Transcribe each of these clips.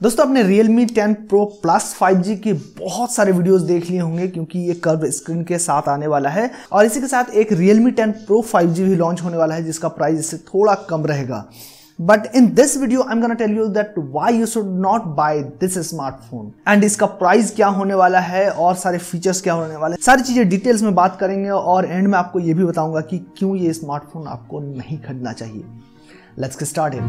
दोस्तों, आपने Realme 10 Pro Plus 5G के बहुत सारे वीडियोस देख लिए होंगे क्योंकि ये कर्व स्क्रीन के साथ आने वाला है और इसी के साथ एक Realme 10 Pro 5G भी लॉन्च होने वाला है, जिसका प्राइस इससे थोड़ा कम रहेगा। But in this video I am gonna tell you that why you should not buy this smartphone and इसका प्राइस क्या होने वाला है और सारे फीचर्स क्या होने वाले सारी चीज़ें डिटेल्स में बात करेंगे और एंड में आपको ये भी बताऊँगा कि क्यों ये स्मार्टफ़ोन आपको नहीं खरीदना चाहिए। Let's get started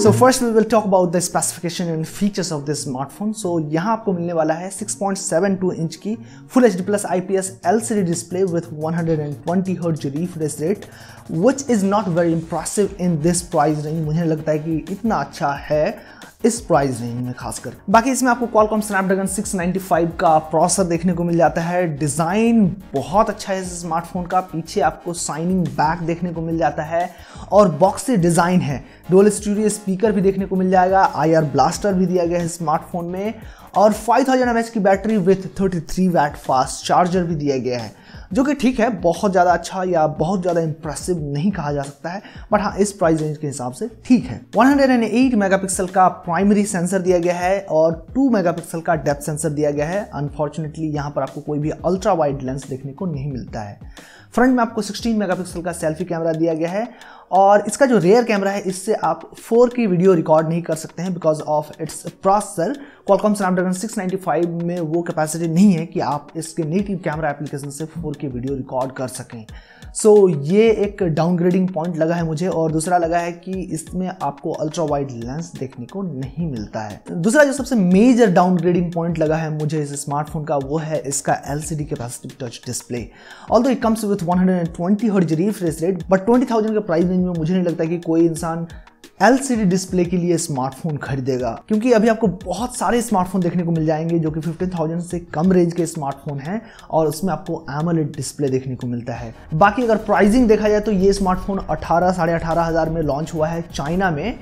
so first we will talk about the specification and features of this smartphone so यहाँ आपको मिलने वाला है 6.72 इंच की P S L C D display with 120 hertz refresh rate which is not very impressive in this price range मुझे लगता है कि इतना अच्छा है। इस प्राइस रेंज में खासकर। बाकी इसमें आपको Qualcomm Snapdragon 695 का प्रोसेसर देखने को मिल जाता है। डिज़ाइन बहुत अच्छा है इस स्मार्टफ़ोन का। पीछे आपको साइनिंग बैक देखने को मिल जाता है। और बॉक्सी डिज़ाइन है। डोल स्टूडियो स्पीकर भी देखने को मिल जाएगा। IR ब्लास्टर भी दिया गया है स्मार्टफ़ोन में। और 5000 थाउज़ेंड की battery with 33 watt fast charger भी दिया गया है। जो कि ठीक है, बहुत ज़्यादा अच्छा या बहुत ज़्यादा इंप्रेसिव नहीं कहा जा सकता है बट हाँ इस प्राइस रेंज के हिसाब से ठीक है। 108 मेगापिक्सल का प्राइमरी सेंसर दिया गया है और 2 मेगापिक्सल का डेप्थ सेंसर दिया गया है। अनफॉर्चुनेटली यहाँ पर आपको कोई भी अल्ट्रा वाइड लेंस देखने को नहीं मिलता है। फ्रंट में आपको 16 मेगापिक्सल का सेल्फी कैमरा दिया गया है और इसका जो रेयर कैमरा है इससे आप 4 की वीडियो रिकॉर्ड नहीं कर सकते हैं because of its processor Qualcomm Snapdragon 695 में वो कैपेसिटी नहीं है कि आप इसके नेटिव कैमरा एप्लीकेशन से 4 की वीडियो रिकॉर्ड कर सकें। सो so, ये एक डाउनग्रेडिंग पॉइंट लगा है मुझे और दूसरा लगा है कि इसमें आपको अल्ट्रा वाइड लेंस देखने को नहीं मिलता है। दूसरा जो सबसे मेजर डाउनग्रेडिंग पॉइंट लगा है मुझे इस स्मार्टफ़ोन का वो है इसका L C D capacitive touch display all it comes with one 120 hertz refresh rate but 20,000 के प्राइस में मुझे नहीं लगता कि कोई इंसान एलसीडी डिस्प्ले के लिए स्मार्टफ़ोन खरीदेगा। क्योंकि अभी आपको बहुत सारे स्मार्टफ़ोन देखने को मिल जाएँगे जो कि 15,000 से कम रेंज के स्मार्टफ़ोन हैं और उसमें आपको एमोलेड डिस्प्ले देखने को मिलता है। बाकी अगर प्राइसिंग देखा जाए तो ये स्मार्टफ़ोन अठारह साढ़े अठारह हज़ार में लॉन्च हुआ है चाइना में।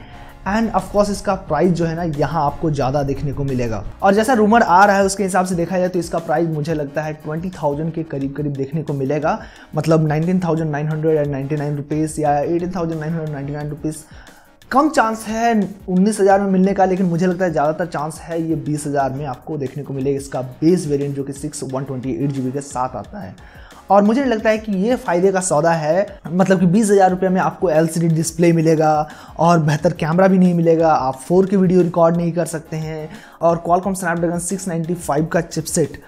एंड ऑफकोर्स इसका प्राइस जो है ना, यहाँ आपको ज़्यादा देखने को मिलेगा। और जैसा रूमर आ रहा है, उसके हिसाब से देखा जाए तो इसका प्राइस मुझे लगता है ट्वेंटी थाउज़ेंड के करीब करीब देखने को मिलेगा। मतलब nineteen thousand nine hundred and ninety nine rupees या eighteen thousand nine hundred ninety nine rupees कम चांस है उन्नीस हज़ार में मिलने का, लेकिन मुझे लगता है ज़्यादातर चांस है ये बीस हज़ार में आपको देखने को मिलेगा। इसका बेस वेरिएंट जो कि six one twenty eight G B के साथ आता है। और मुझे लगता है कि ये फ़ायदे का सौदा है। मतलब कि बीस हज़ार रुपये में आपको एलसीडी डिस्प्ले मिलेगा और बेहतर कैमरा भी नहीं मिलेगा। आप फोर की वीडियो रिकॉर्ड नहीं कर सकते हैं। और कॉलकॉम स्नैपड्रैगन 695 का चिपसेट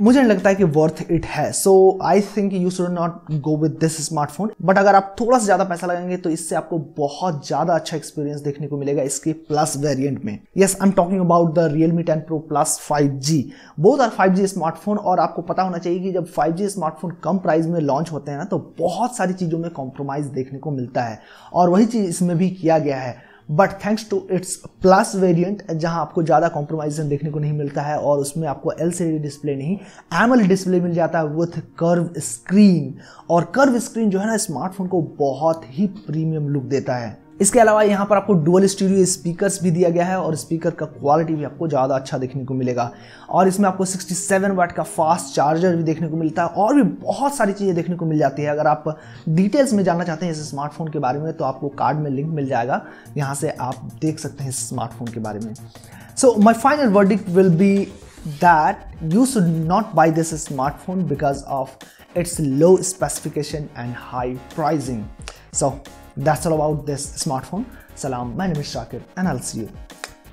मुझे नहीं लगता है कि वर्थ इट है। So I think you should not go with this smartphone but अगर आप थोड़ा सा ज़्यादा पैसा लगाएँगे तो इससे आपको बहुत ज़्यादा अच्छा एक्सपीरियंस देखने को मिलेगा इसके प्लस वेरिएंट में। Yes I am talking about the Realme ten pro plus five G both are five G smartphone और आपको पता होना चाहिए कि जब फाइव जी स्मार्टफ़ोन कम प्राइस में लॉन्च होते हैं ना तो बहुत सारी चीज़ों में कॉम्प्रोमाइज़ देखने को मिलता है। और वही चीज़ इसमें भी किया गया है। But thanks to its plus variant जहाँ आपको ज़्यादा कॉम्प्रोमाइजेशन देखने को नहीं मिलता है और उसमें आपको एलसीडी डिस्प्ले नहीं एमएल डिस्प्ले मिल जाता है विथ कर्व स्क्रीन और कर्व स्क्रीन जो है ना स्मार्टफ़ोन को बहुत ही प्रीमियम लुक देता है। इसके अलावा यहाँ पर आपको डुअल स्टूडियो स्पीकर्स भी दिया गया है और स्पीकर का क्वालिटी भी आपको ज़्यादा अच्छा देखने को मिलेगा। और इसमें आपको 67 वाट का फास्ट चार्जर भी देखने को मिलता है और भी बहुत सारी चीज़ें देखने को मिल जाती है। अगर आप डिटेल्स में जानना चाहते हैं इस स्मार्टफ़ोन के बारे में तो आपको कार्ड में लिंक मिल जाएगा। यहाँ से आप देख सकते हैं इस स्मार्टफ़ोन के बारे में। So my final verdict will be that you should not buy this smartphone because of its low specification and high pricing. So That's all about this smartphone. Salam, my name is Shakir and I'll see you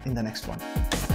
in the next one.